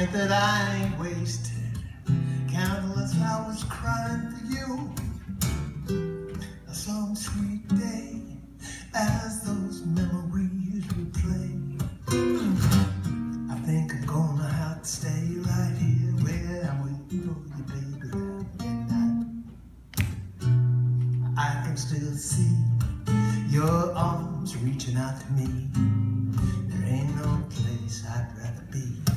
think that I ain't wasted countless hours crying for you. Some sweet day as those memories replay. I think I'm gonna have to stay right here where I'm waiting for you, baby. I can still see your arms reaching out to me. There ain't no place I'd rather be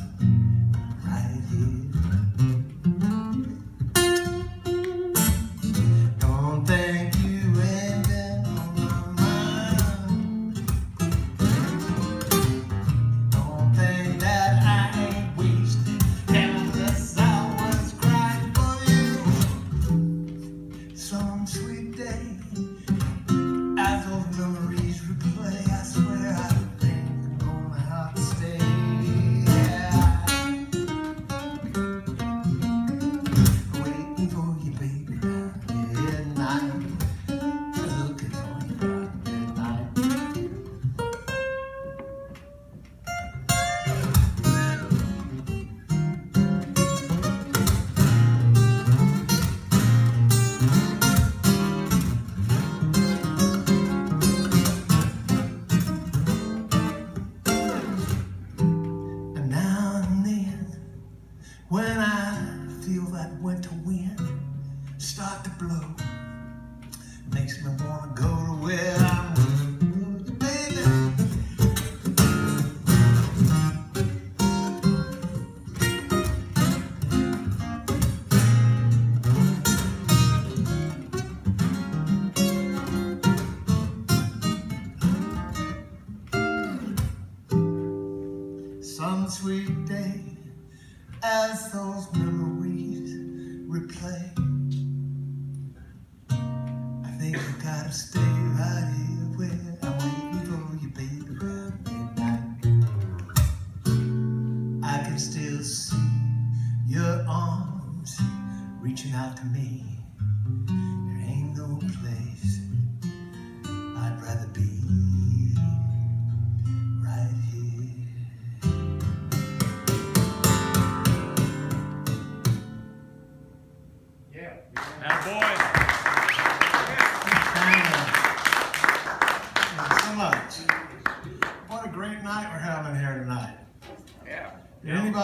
those memories replay. I think I gotta stay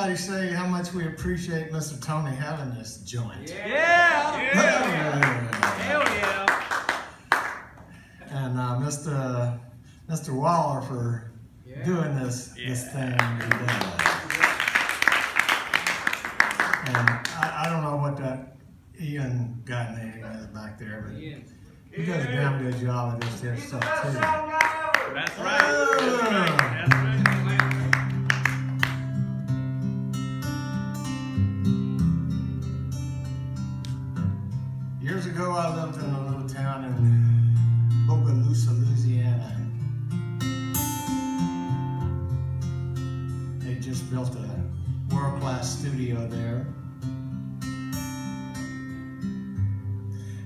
Did say how much we appreciate Mr. Tony having this joint? Yeah. Hell yeah. And uh, Mr. Mr. Waller for doing this this thing today. And I, I don't know what that Ian guy name is back there, but he does a damn good job of this here stuff too. That's right. That's right. That's right. Ago, I lived in a little town in Bogalusa, Louisiana. They just built a world-class studio there.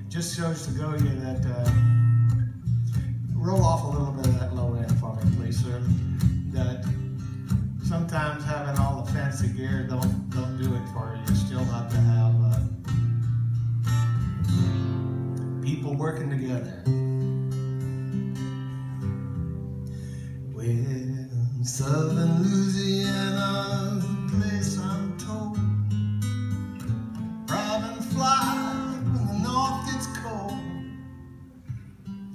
Just shows to go you that, uh, roll off a little bit fly when the north gets cold.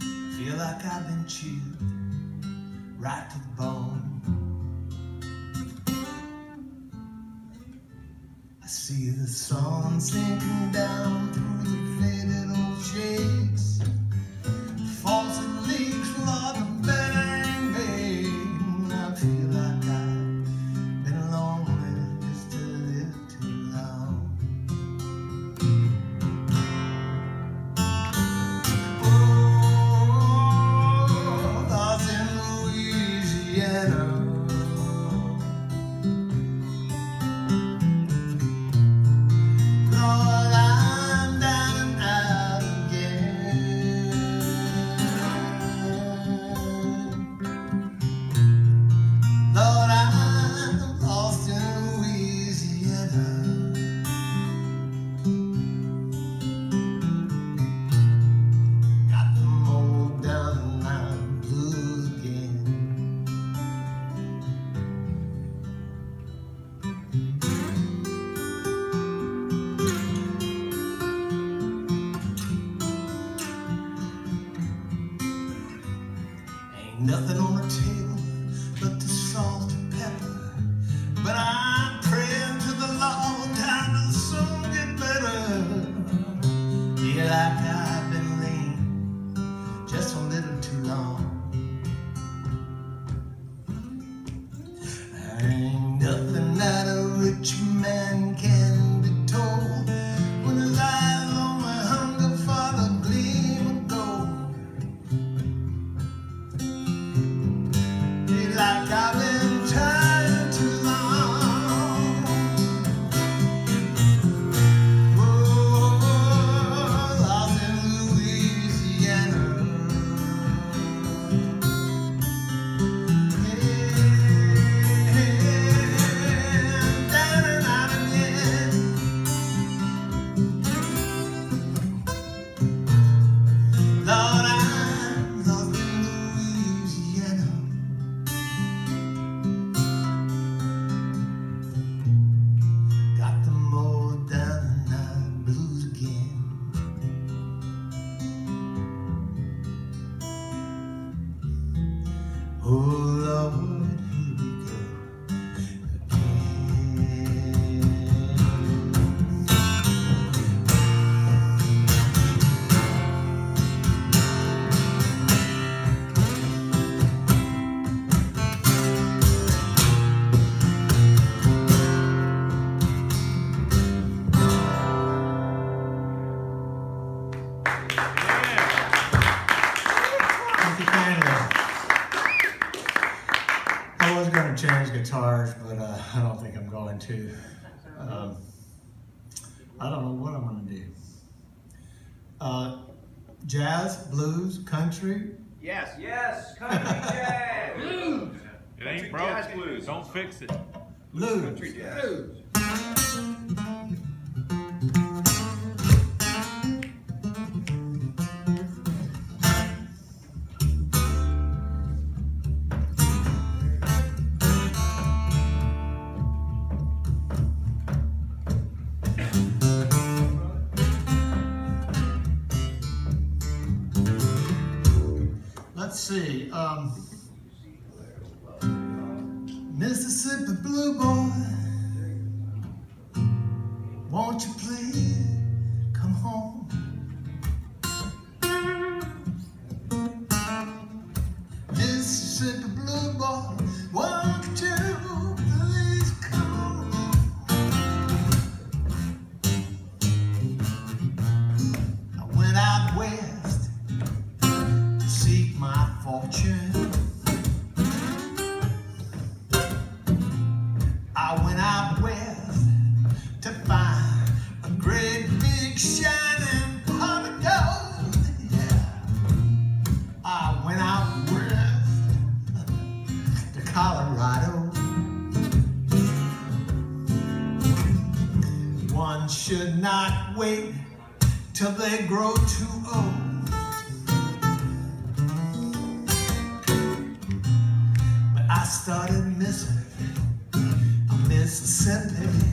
I feel like I've been chewed right to the bone. I see the sun sinking down Ooh. guitars, but uh, I don't think I'm going to. Um, I don't know what I'm going to do. Uh, jazz, blues, country. Yes, yes, country jazz. blues. It ain't broken, Don't fix it. Blues. Country jazz. Blues. see. Um, Mississippi Blue Boy, won't you please come home? Mississippi Blue Boy. not wait till they grow too old. But I started missing Mississippi.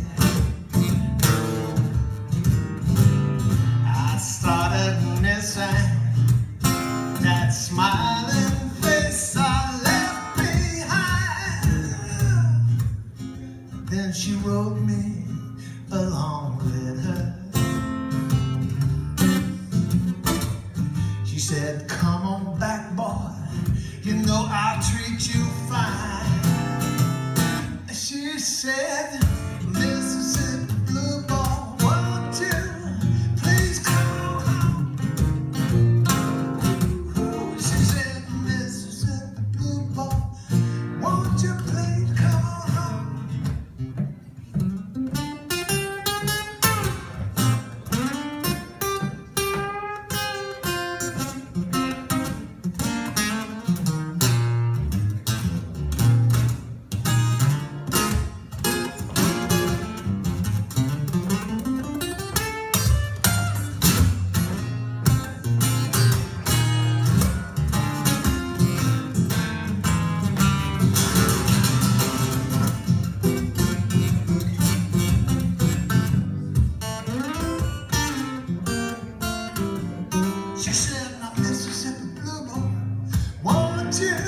谢谢。